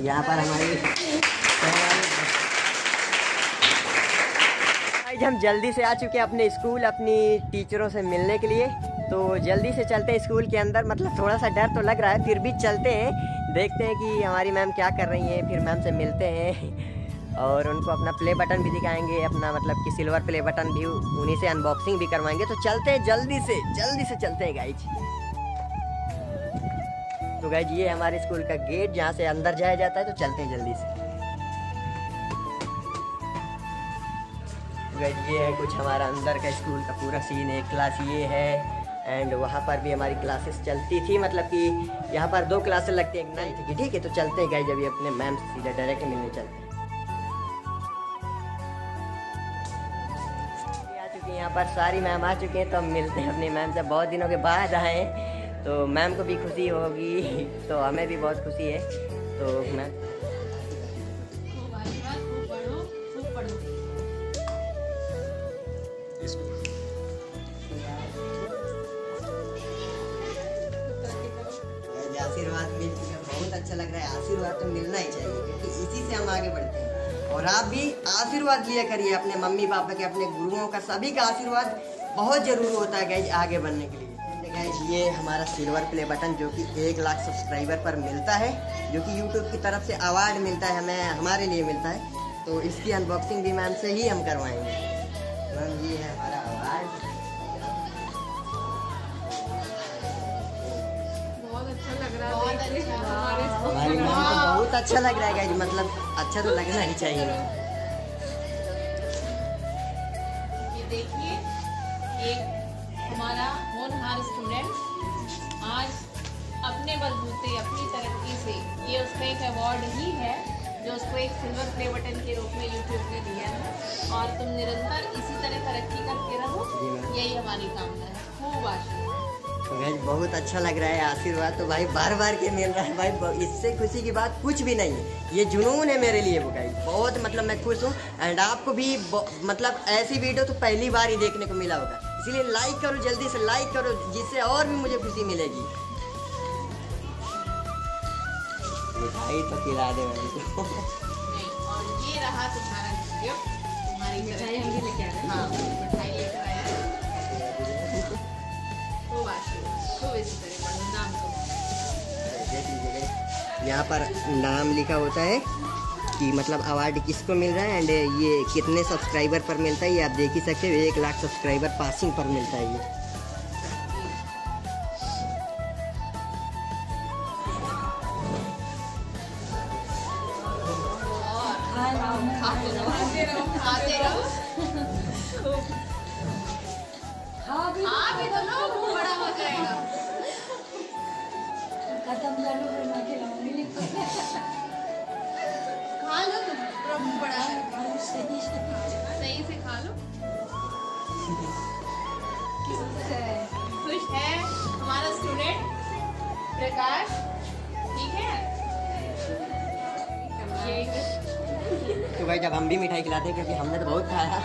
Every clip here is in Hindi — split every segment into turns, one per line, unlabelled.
यहाँ पर हमारी हम जल्दी से आ चुके हैं अपने स्कूल, अपनी टीचरों से मिलने के लिए। तो जल्दी से चलते हैं स्कूल के अंदर। मतलब थोड़ा सा डर तो लग रहा है, फिर भी चलते हैं। देखते हैं कि हमारी मैम क्या कर रही हैं। फिर मैम से मिलते हैं। और उनको अपना प्ले बटन भी दिखाएँगे, अपना मतलब कि सिल्वर प्ले बटन भी, उन्हीं से अनबॉक्सिंग भी करवाएँगे। तो चलते हैं जल्दी से जल्दी से चलते हैं गाइज़ तो गाइज़ ये हमारे स्कूल का गेट, जहाँ से अंदर जाया जाता है तो चलते हैं जल्दी से। गाइज़ ये है कुछ हमारा अंदर का स्कूल का पूरा सीन एक क्लास ये है एंड वहाँ पर भी हमारी क्लासेस चलती थी मतलब कि यहाँ पर दो क्लासेस लगती हैं नाइन्थ की। ठीक है तो चलते हैं गाइज़ अभी अपने मैम से सीधा डायरेक्ट मिलने चलते हैं। हैं यहाँ पर, सारी मैम आ चुकी हैं तो हम मिलते हैं अपनी मैम से। बहुत दिनों के बाद आए हैं। तो मैम को भी खुशी होगी। तो हमें भी बहुत खुशी है। तो मैम।
आशीर्वाद
मिल बहुत अच्छा लग रहा है। आशीर्वाद तो मिलना ही चाहिए, क्योंकि इसी से हम आगे बढ़ते हैं। और आप भी आशीर्वाद लिया करिए अपने मम्मी पापा के, अपने गुरुओं का। सभी का आशीर्वाद बहुत ज़रूरी होता है आगे बढ़ने के लिए। गैज ये हमारा सिल्वर प्ले बटन जो कि एक लाख सब्सक्राइबर पर मिलता है जो कि यूट्यूब की तरफ़ से अवार्ड मिलता है हमें हमारे लिए मिलता है। तो इसकी अनबॉक्सिंग भी मैम से ही हम करवाएँगे। मैम ये है हमारा अवार्ड।
बहुत अच्छा लग रहा है बहुत अच्छा। हमारी
मैम को बहुत अच्छा लग रहा है गाइज़ मतलब अच्छा तो लगना ही चाहिए।
ये देखिए एक हमारा होनहार स्टूडेंट आज अपने बलबूते, अपनी तरक्की से ये उसका एक अवार्ड ही है, जो उसको एक सिल्वर प्ले बटन के रूप में यूट्यूब ने दिया है। और तुम निरंतर इसी तरह तरक्की करते रहो, यही हमारी कामना है। खूब आशीर्वाद।
तो बहुत अच्छा लग रहा है आशीर्वाद। तो भाई बार बार के मिल रहा है। भाई इससे खुशी की बात कुछ भी नहीं है। ये जुनून है मेरे लिए वो गाइज़ बहुत मतलब मैं खुश हूँ। एंड आपको भी मतलब ऐसी वीडियो तो पहली बार ही देखने को मिला होगा। इसलिए लाइक करो जल्दी से लाइक करो जिससे और भी मुझे खुशी मिलेगी। मिठाई तो खिला दे
और ये रहा तुम्हारा गिफ्ट तुम्हारी मिठाई हम लेके आ रहे हैं। हाँ मिठाई लेकर आया। खूब इसी तरह नाम
guys, यहाँ पर नाम लिखा होता है कि मतलब अवार्ड किसको मिल रहा है एंड ये कितने सब्सक्राइबर पर मिलता है ये आप देख ही सकते हो एक लाख सब्सक्राइबर पासिंग पर मिलता है ये
तुम पूरा मुँह बड़ा है सही से खा लो। खुश है? हमारा स्टूडेंट प्रकाश, ठीक है?
तो भाई जब हम भी मिठाई खिलाते हैं, क्योंकि हमने तो बहुत खाया।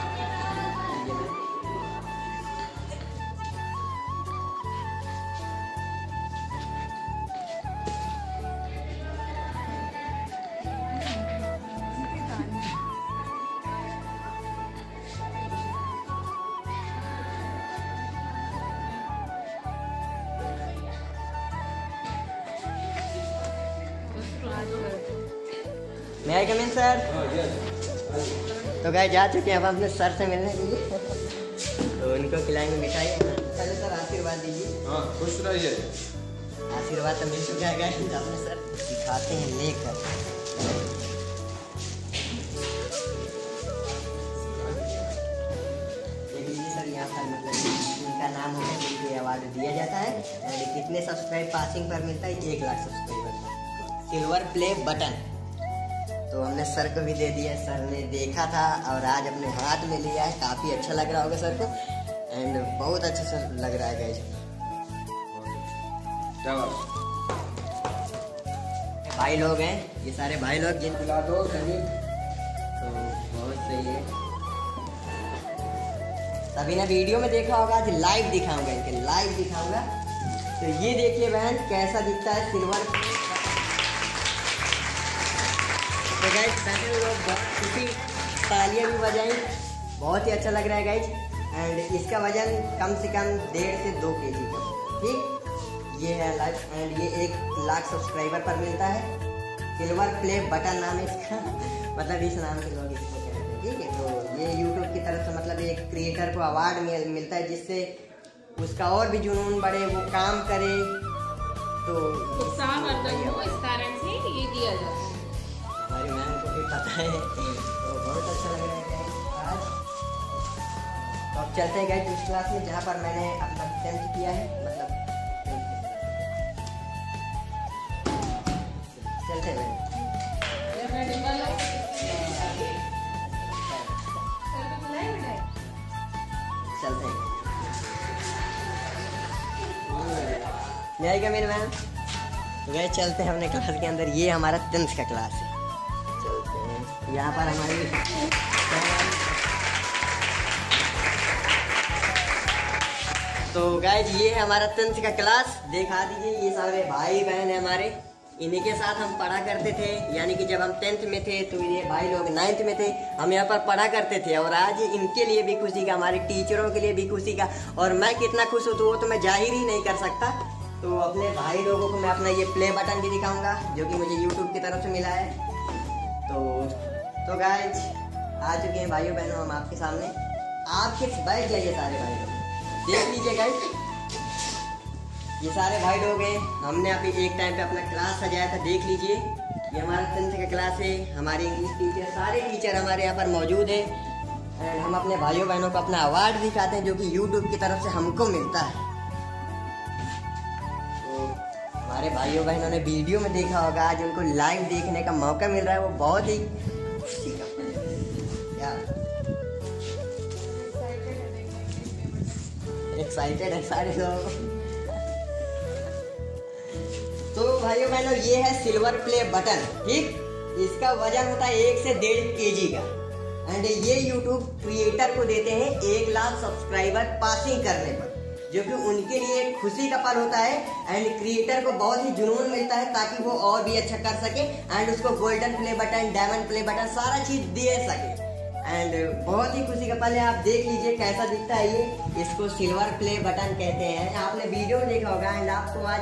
I come in sir? तो गए जा चुके हैं अब अपने सर से मिलने के लिए। तो उनको खिलाएँगे मिठाई। चलो सर आशीर्वाद दीजिए।
हाँ खुश रहिए।
आशीर्वाद तो मिल चुका है guys, अपने सर दिखाते हैं लेकर। मतलब उनका नाम होता है जिनको ये अवार्ड दिया जाता है। एंड कितने सब्सक्राइब पासिंग पर मिलता है एक lakh subscriber silver play button तो हमने सर को भी दे दिया, सर ने देखा था और आज अपने हाथ में लिया है। काफ़ी अच्छा लग रहा होगा सर को। एंड बहुत अच्छा सर लग रहा है गाइज़ भाई लोग हैं, ये सारे भाई लोग, जिन
खिला दो कहीं
तो बहुत सही है। तभी ने वीडियो में देखा होगा, आज लाइव दिखाऊँगा इनके लाइव दिखाऊँगा। तो ये देखिए बहन, कैसा दिखता है सिल्वर गाइज़ पहले लोग बहुत खुशी तालियाँ भी बजाई। बहुत ही अच्छा लग रहा है गाइज़ एंड इसका वज़न कम से कम डेढ़ से दो के जी का। ठीक? ये है लाइफ एंड ये एक लाख सब्सक्राइबर पर मिलता है। सिल्वर प्ले बटन नाम है इसका। मतलब इस नाम से लोग इसको कहते हैं। ठीक है? तो ये यूट्यूब की तरफ़ से मतलब एक क्रिएटर को अवार्ड मिल, मिलता है जिससे उसका और भी जुनून बढ़े वो काम करे। तो
उत्साहवर्धक हो इस कारण से ये दिया जाता है।
हमारी मैम को भी पता है। तो बहुत अच्छा लग रहा है आज। तो अब चलते हैं गए उस क्लास में, जहाँ पर मैंने अपना टेंथ किया है मतलब चलते हैं। चलते हैं। नहीं आएगा मेरे मैम? गए चलते हैं अपने क्लास के अंदर। ये हमारा टेंथ का क्लास हैं। यहाँ पर हमारी तो गाइज़ ये है हमारा टेंथ का क्लास देखा दीजिए, ये सारे भाई बहन है हमारे. इन्हीं के साथ हम पढ़ा करते थे. यानी कि जब हम टेंथ में थे तो ये भाई लोग नाइन्थ में थे. हम यहाँ पर पढ़ा करते थे. और आज इनके लिए भी खुशी का, हमारे टीचरों के लिए भी खुशी का. और मैं कितना खुश हूँ तो वो तो मैं ज़ाहिर ही नहीं कर सकता. तो अपने भाई लोगों को मैं अपना ये प्ले बटन भी दिखाऊँगा, जो कि मुझे यूट्यूब की तरफ़ से मिला है. तो तो गाइज़ आ चुके हैं भाइयों बहनों हम आपके सामने। आपके बैठ जाइए सारे भाई लोग। देख लीजिए गाइज़ ये सारे भाई लोग हैं। हमने अभी एक टाइम पे अपना क्लास सजाया था, देख लीजिए। ये हमारा टेंथ का क्लास है। हमारे इंग्लिश टीचर सारे टीचर हमारे यहाँ पर मौजूद है। एंड हम अपने भाइयों बहनों को अपना अवार्ड दिखाते हैं, जो कि यूट्यूब की तरफ़ से हमको मिलता है। तो हमारे भाइयों बहनों ने वीडियो में देखा होगा, आज उनको लाइव देखने का मौका मिल रहा है। वो बहुत ही एक्साइटेड है सारे लोग तो भाइयों बहनों ये है सिल्वर प्ले बटन ठीक? इसका वज़न होता है एक से डेढ़ के जी का। एंड ये यूट्यूब क्रिएटर को देते हैं एक लाख सब्सक्राइबर पासिंग करने पर, जो कि उनके लिए एक खुशी का पल होता है। एंड क्रिएटर को बहुत ही जुनून मिलता है ताकि वो और भी अच्छा कर सके। एंड उसको golden play button diamond play button सारा चीज़ दे सके। एंड बहुत ही खुशी का पल है। आप देख लीजिए कैसा दिखता है ये। इसको सिल्वर प्ले बटन कहते हैं। आपने वीडियो देखा होगा एंड आपको आज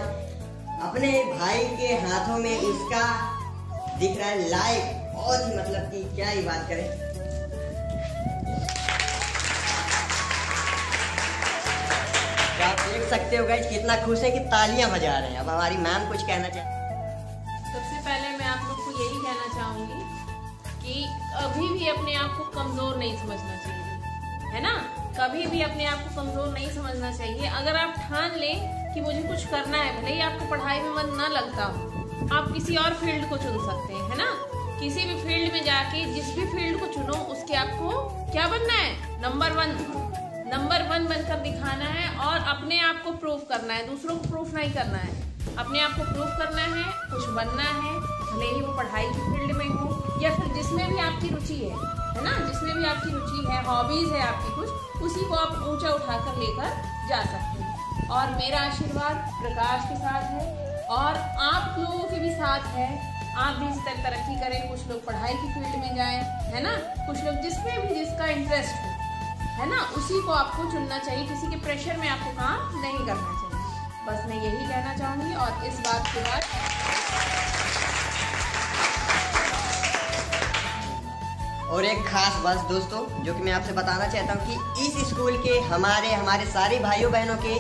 अपने भाई के हाथों में इसका दिख रहा है लाइव बहुत ही मतलब कि क्या ही बात करें। तो आप देख सकते हो गाइस कितना खुश है कि तालियाँ बजा रहे हैं। अब हमारी मैम कुछ कहना चाहते
सबसे पहले मैं आप लोग को यही कहना चाहूँगी कि कभी भी अपने आप को कमज़ोर नहीं समझना चाहिए, है ना? कभी भी अपने आप को कमज़ोर नहीं समझना चाहिए। अगर आप ठान लें कि मुझे कुछ करना है, भले ही आपको पढ़ाई में मन ना लगता हो, आप किसी और फ़ील्ड को चुन सकते हैं, है ना? किसी भी फ़ील्ड में जाके जिस भी फ़ील्ड को चुनो, उसके आपको क्या बनना है? नंबर वन नंबर वन बनकर दिखाना है और अपने आप को प्रूफ करना है। दूसरों को प्रूफ नहीं करना है। अपने आप को प्रूफ करना है, कुछ बनना है, भले ही वो पढ़ाई की फ़ील्ड में हो। या फिर जिसमें भी आपकी रुचि है है ना? जिसमें भी आपकी रुचि है हॉबीज है आपकी कुछ, उसी को आप ऊँचा उठाकर लेकर जा सकते हैं। और मेरा आशीर्वाद प्रकाश के साथ है, और आप लोगों के भी साथ है। आप भी इसी तरह तरक्की करें, कुछ लोग पढ़ाई की फ़ील्ड में जाएँ, है ना? कुछ लोग जिसमें भी जिसका इंटरेस्ट हो, है ना? उसी को आपको चुनना चाहिए, किसी के प्रेशर में आपको काम नहीं करना चाहिए। बस मैं यही कहना चाहूँगी, और इस बात के बाद
और एक खास बात दोस्तों, जो कि मैं आपसे बताना चाहता हूँ कि इस स्कूल के हमारे हमारे सारे भाइयों बहनों के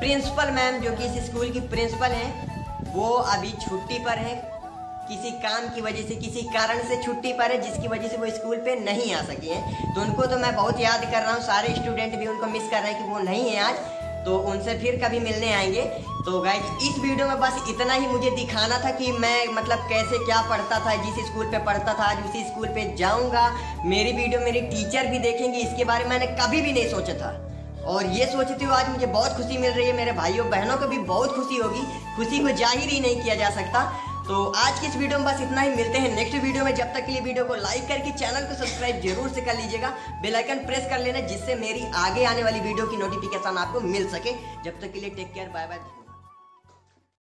प्रिंसिपल मैम, जो कि इस स्कूल की प्रिंसिपल हैं, वो अभी छुट्टी पर हैं। किसी काम की वजह से, किसी कारण से छुट्टी पर है, जिसकी वजह से वो स्कूल पे नहीं आ सकी हैं। तो उनको तो मैं बहुत याद कर रहा हूँ, सारे स्टूडेंट भी उनको मिस कर रहे हैं कि वो नहीं है आज। तो उनसे फिर कभी मिलने आएँगे। तो गाइज़ इस वीडियो में बस इतना ही मुझे दिखाना था कि मैं मतलब कैसे क्या पढ़ता था, जिस स्कूल पे पढ़ता था, आज उसी स्कूल पे जाऊँगा। मेरी वीडियो मेरी टीचर भी देखेंगी, इसके बारे में मैंने कभी भी नहीं सोचा था। और ये सोचती हूँ आज मुझे बहुत खुशी मिल रही है, मेरे भाइयों, बहनों को भी बहुत खुशी होगी। खुशी को ज़ाहिर ही नहीं किया जा सकता। तो आज की इस वीडियो में बस इतना ही। मिलते हैं नेक्स्ट वीडियो में। जब तक के लिए वीडियो को लाइक करके चैनल को सब्सक्राइब ज़रूर से कर लीजिएगा। बेल आइकन प्रेस कर लेना जिससे मेरी आगे आने वाली वीडियो की नोटिफिकेशन आपको मिल सके। जब तक के लिए टेक केयर बाय बाय